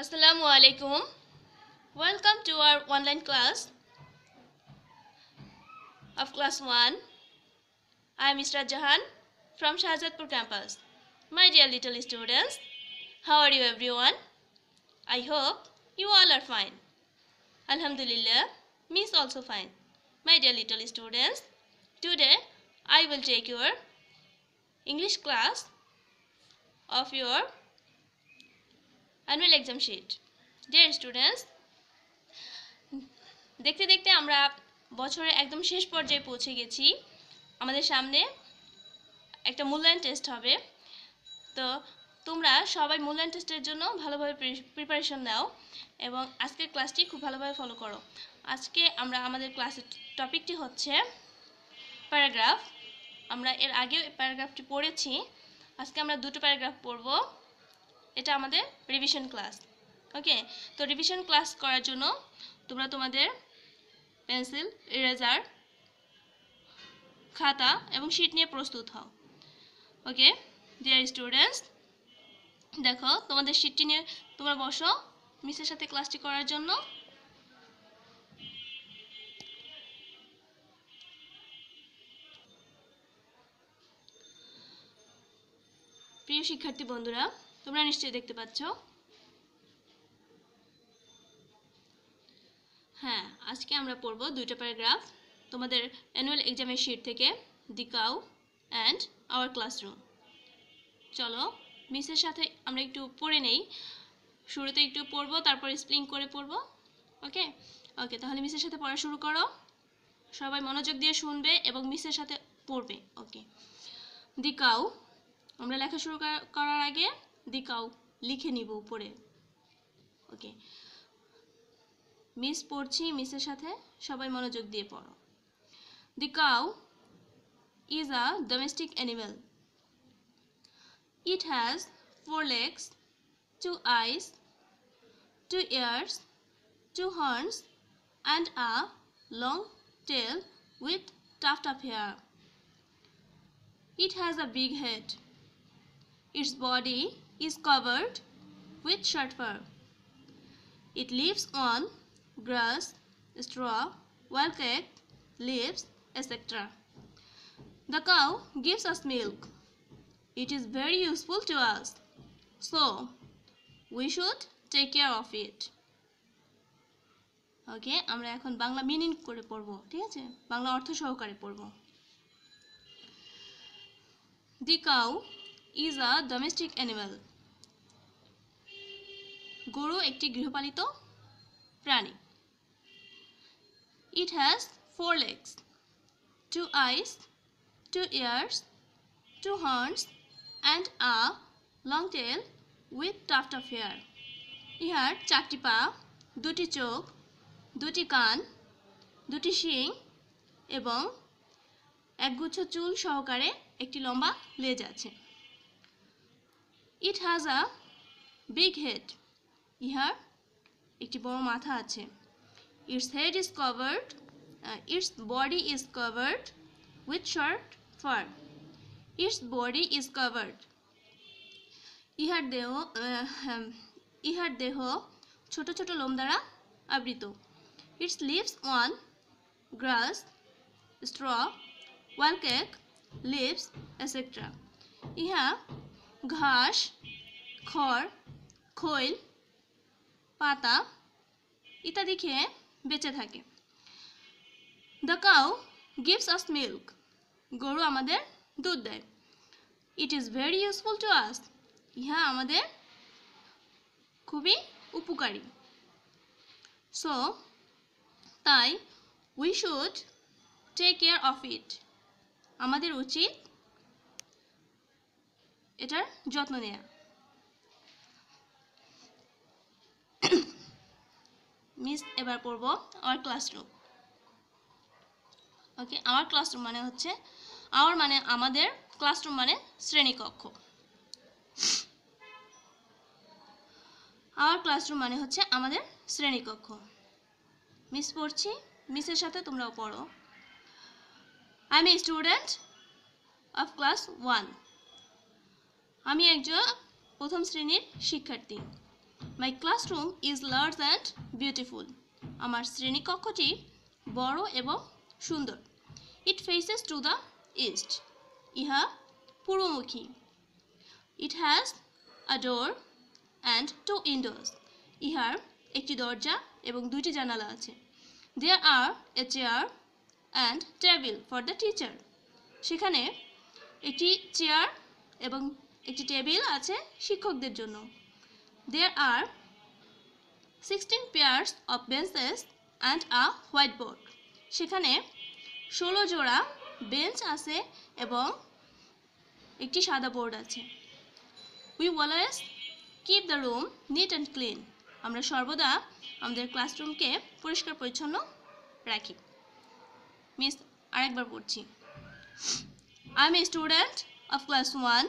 Assalamu alaikum. Welcome to our online class of class 1. I am Mr. Jahan from Shahzadpur campus. My dear little students, how are you everyone? I hope you all are fine. Alhamdulillah, me is also fine. My dear little students, today I will take your English class of your annual exam sheet dear students দেখতে দেখতে আমরা বছরের একদম শেষ পর্যায়ে পৌঁছে গেছি। আমাদের সামনে একটা মূল্যায়ন টেস্ট হবে। তো তোমরা সবাই মূল্যায়ন টেস্টের জন্য ভালোভাবে প্রিপারেশন নাও এবং আজকের ক্লাসটি খুব ভালোভাবে ফলো করো। আজকে আমরা আমাদের ক্লাসের টপিকটি হচ্ছে প্যারাগ্রাফ আমরা এর আগেও প্যারাগ্রাফটি পড়েছি। আজকে আমরা দুটো প্যারাগ্রাফ পড়ব। এটা আমাদের রিভিশন ক্লাস ওকে তো রিভিশন ক্লাস করার জন্য তোমরা তোমাদের পেন্সিল ইরেজার খাতা এবং শিট নিয়ে প্রস্তুত হও। ওকে ডিয়ার স্টুডেন্টস দেখো তোমাদের শিটটি নিয়ে তোমরা বসো। মিসের সাথে ক্লাসটি করার জন্য। প্রিয় শিক্ষার্থী বন্ধুরা তোমরা নিশ্চয়ই দেখতে পাচ্ছ। হ্যাঁ আজকে আমরা পড়ব দুইটা প্যারাগ্রাফ, তোমাদের অ্যানুয়াল এক্সামের শিট থেকে the cow and our classroom চলো মিসের সাথে আমরা একটু পড়ে নেই, শুরুতে একটু পড়ব, তারপর স্প্লিং করে পড়ব ওকে ওকে তাহলে মিসের সাথে পড়া শুরু করো। সবাই মনোযোগ দিয়ে শুনবে এবং মিসের সাথে পড়বে ওকে দি কাউ আমরা লেখা শুরু করার আগে দিকাও, লিখে নিব উপরে ওকে মিস পড়ছি মিসের সাথে সবাই মনোযোগ দিয়ে পড়ো the cow is a domestic animal it has four legs two eyes two ears two horns and a long tail with tuft of hair. It has a big head. Its body is covered with short fur. It lives on grass, straw, wild cake, leaves, etc. The cow gives us milk. It is very useful to us. So, we should take care of it. Okay আমরা এখন Bangla meaning করে পড়ব ঠিক আছে বাংলা অর্থ সহকারে পড়ব the cow is a domestic animal গরু একটি গৃহপালিত প্রাণী। It has four legs two eyes two ears two horns and a long tail with tuft of hair ইহার চারটি পা, দুটি চোখ, দুটি কান, দুটি শিং এবং একগুচ্ছ চুল সহকারে একটি লম্বা লেজ আছে। It has a big head ইহার একটি বড় মাথা আছে। Its head is covered its body is covered with short fur its body is covered ইহার দেহ ইহার দেহ ছোট ছোট লোম দ্বারা আবৃত। Its lives on grass straw oil cake leaves et cetera ইহা ঘাস, খড়, খৈল পাতা ইত্যাদি খেয়ে বেঁচে থাকে। The cow gives us milk গরু আমাদের দুধ দেয়। It is very useful to us ইহা আমাদের খুবই উপকারী। সো তাই we should take care of it আমাদের উচিত এটার যত্ন নেয়া। মিস, এবার পড়ব our classroom okay our classroom মানে হচ্ছে আওয়ার মানে আমাদের ক্লাসরুম মানে শ্রেণীকক্ষ। আওয়ার ক্লাসরুম মানে হচ্ছে আমাদের শ্রেণীকক্ষ। মিস পড়ছি মিসের সাথে তোমরাও পড়ো। I am student of class one আমি একজন প্রথম শ্রেণির শিক্ষার্থী। My classroom is large and beautiful আমার শ্রেণীকক্ষটি বড় এবং সুন্দর। It faces to the east ইহা পূর্বমুখী। It has a door and two windows ইহার একটি দরজা এবং দুইটি জানালা আছে। There are a chair and table for the teacher সেখানে একটি চেয়ার এবং একটি টেবিল আছে শিক্ষকদের জন্য। Are sixteen pairs of benches and a white board সেখানে ষোলো জোড়া বেঞ্চ আছে এবং একটি সাদা বোর্ড আছে। We always keep the room neat and clean আমরা সর্বদা আমাদের ক্লাসরুমকে পরিষ্কার পরিচ্ছন্ন রাখি। মিস আরেকবার পড়ছি। I am a student of class one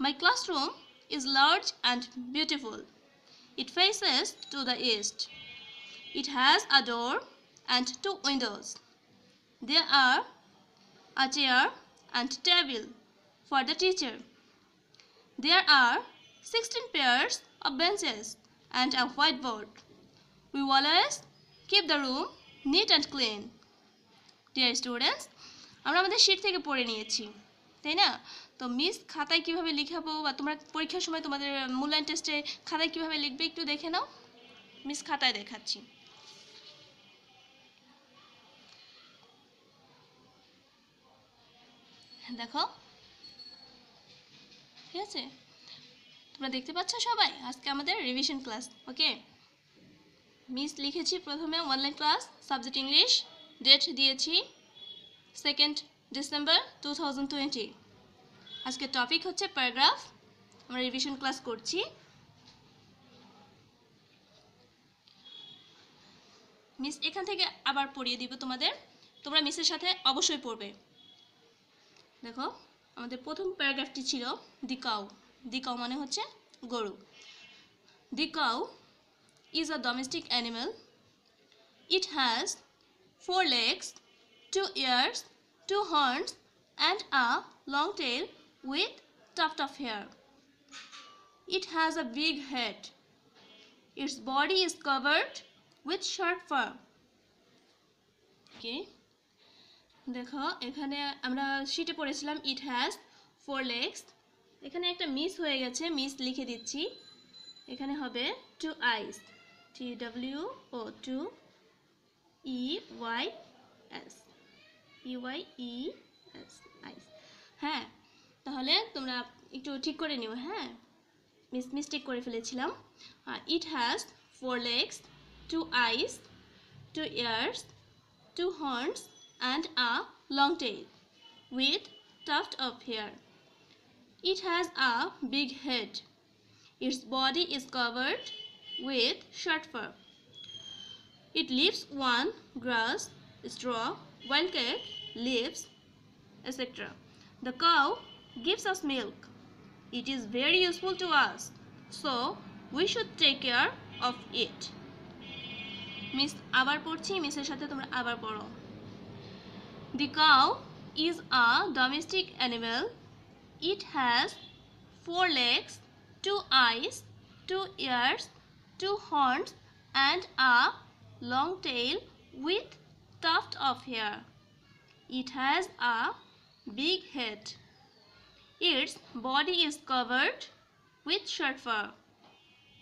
my classroom is large and beautiful. It faces to the east. It has a door and two windows. There are a chair and table for the teacher. There are 16 pairs of benches and a whiteboard. We always keep the room neat and clean. Dear students, আমরা আমাদের sheet থেকে পড়ে নিয়েছি তাই না তো miss খাতায় কীভাবে লিখাবো বা তোমরা পরীক্ষার সময় তোমাদের মূল্যায়ন টেস্টে খাতায় কীভাবে লিখবে একটু দেখে নাও। মিস খাতায় দেখাচ্ছি। দেখো। ঠিক আছে? তোমরা দেখতে পাচ্ছ সবাই? আজকে আমাদের রিভিশন ক্লাস ওকে মিস লিখেছি প্রথমে online class subject English date দিয়েছি second December two thousand twenty আজকে টপিক হচ্ছে প্যারাগ্রাফ আমরা রিভিশন ক্লাস করছি। মিস এখান থেকে আবার পড়িয়ে দিব তোমাদের। তোমরা মিসের সাথে অবশ্যই পড়বে। দেখো আমাদের প্রথম প্যারাগ্রাফটি ছিল দি কাউ। দি কাউ মানে হচ্ছে গরু। The cow is a domestic animal. It has four legs two ears, two horns, and a long tail with tuft of hair. It has a big head. Its body is covered with short fur. Okay. দেখো, এখানে আমরা শিটে পড়েছিলাম ইট has four legs এখানে একটা miss হয়ে গেছে miss লিখে দিচ্ছি এখানে হবে two eyes T W O two E Y S U I E S eyes হ্যাঁ তাহলে তোমরা একটু ঠিক করে নিও হ্যাঁ? মিস মিস্টেক করে ফেলেছিলাম। It has four legs two eyes two ears two horns and a long tail with tuft of hair it has a big head its body is covered with short fur it lives on grass straw oilcake leaves et cetera the cow gives us milk. It is very useful to us, so we should take care of it. Miss আবার পড়ছি মিসের সাথে তোমরা আবার পড়ো The cow is a domestic animal. It has four legs, two eyes, two ears, two horns, and a long tail with tuft of hair. It has a big head. Its body is covered with short fur.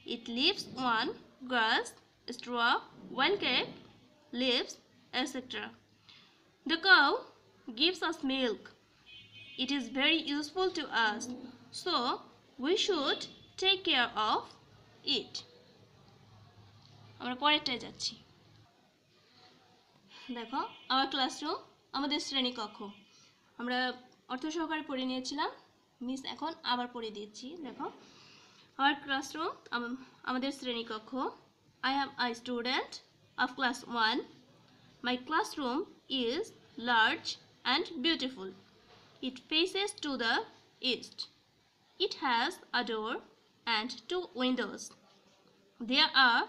It lives on grass, straw, wild cake, leaves, etc. The cow gives us milk. It is very useful to us, so we should take care of it. আমরা পরেরটায় যাচ্ছি দেখো আমার classroom আমাদের শ্রেণীকক্ষ আমরা অর্থ সহকারে পড়ে নিয়েছিলাম মিস, এখন আবার পড়ে দিচ্ছি, দেখো। আমার ক্লাসরুম আমাদের শ্রেণীকক্ষ I am I student of class one my classroom is large and beautiful it faces to the east it has a door and two windows there are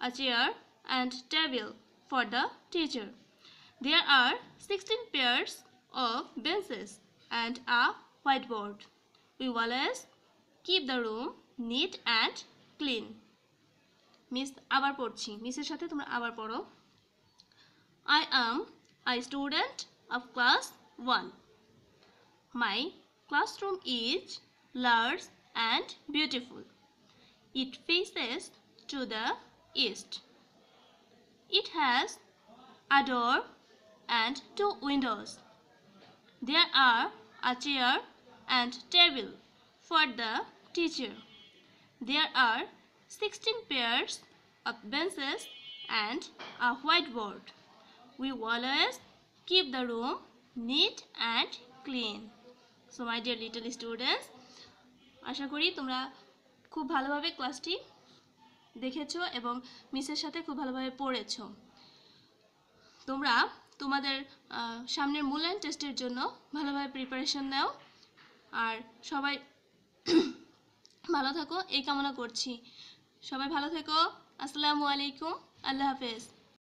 a chair and table for the teacher. There are 16 pairs of benches and a whiteboard. We always keep the room neat and clean. Miss আবার পড়ছি মিসের সাথে তোমরা আবার পড়ো I am I student of class one my classroom is large and beautiful. It faces to the east. It has a door and two windows. There are a chair and table for the teacher. There are 16 pairs of benches and a whiteboard. We always keep the room neat and clean. So my dear little students আশা করি তোমরা খুব ভালোভাবে ক্লাসটি দেখেছ এবং মিসের সাথে খুব ভালোভাবে পড়েছো তোমরা তোমাদের সামনের মূল্যায়ন টেস্টের জন্য ভালোভাবে প্রিপারেশন নাও আর সবাই ভালো থাকো এই কামনা করছি। সবাই ভালো থেকো আসসালামু আলাইকুম আল্লাহ হাফেজ।